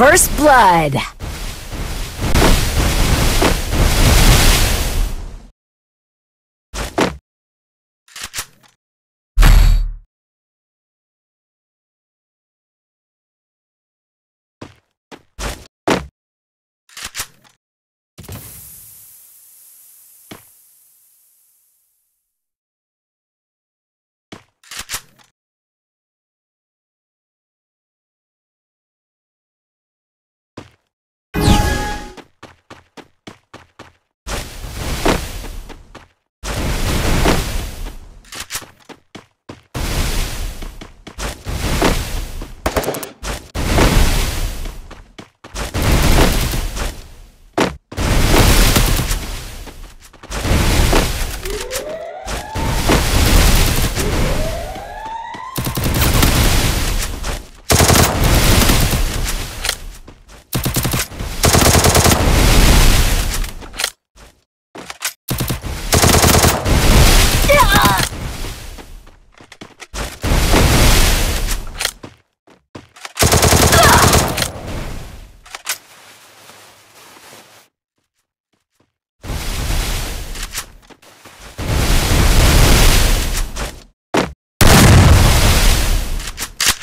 First Blood.